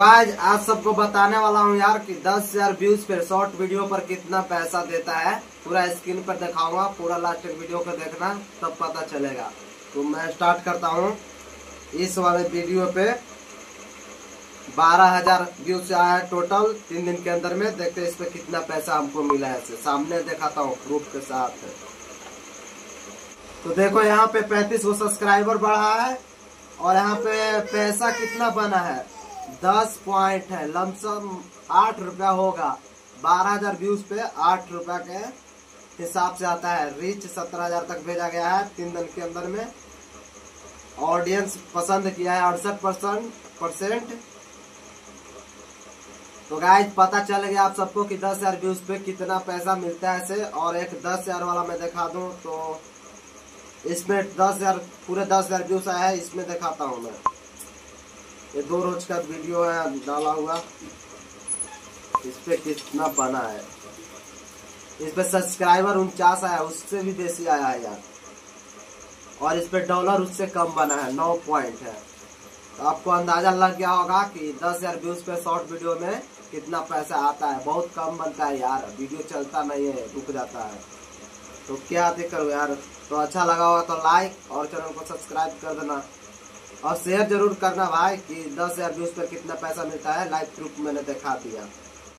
आज आज सबको बताने वाला हूँ यार कि 10,000 व्यूज़ पे शॉर्ट वीडियो पर कितना पैसा देता है। पूरा स्क्रीन पर दिखाऊँगा पूरा लास्ट वीडियो को देखना तब पता चलेगा। तो मैं स्टार्ट करता हूँ। इस वाले वीडियो पे 12,000 व्यूज़ आया है टोटल तीन दिन के अंदर में। देखते इस पे कितना पैसा हमको मिला है सामने दिखाता हूँ प्रूफ के साथ। तो देखो यहाँ पे पैंतीस सब्सक्राइबर बढ़ा है और यहाँ पे पैसा कितना बना है। दस पॉइंट है, लमसम आठ रुपया होगा। बारह हज़ार व्यूज़ पे आठ रुपया के हिसाब से आता है। रीच सत्रह हज़ार तक भेजा गया है तीन दिन के अंदर में। ऑडियंस पसंद किया है अड़सठ परसेंट परसेंट तो गाइज़ पता चल गया आप सबको कि दस हज़ार व्यूज़ पे कितना पैसा मिलता है इसे और एक दस हज़ार वाला मैं दिखा दूँ तो इसमें दस हज़ार, पूरे दस हज़ार व्यूज़ आया है, इसमें दिखाता हूँ मैं। ये दो रोज का वीडियो है डाला हुआ। इस पे कितना बना है। इस पे सब्सक्राइबर उनचास आया, उससे भी बेसी आया है यार। और इस पे डॉलर उससे कम बना है, नौ पॉइंट है। तो आपको अंदाज़ा लग गया होगा कि दस हज़ार व्यूज़ पे शॉर्ट वीडियो में कितना पैसा आता है। बहुत कम बनता है यार, वीडियो चलता नहीं है, रुक जाता है। तो क्या दिक्कत यार? तो अच्छा लगा होगा तो लाइक और चैनल को सब्सक्राइब कर देना। और शेयर ज़रूर करना भाई कि दस हज़ार व्यूज़ पर कितना पैसा मिलता है लाइव प्रूफ मैंने दिखा दिया।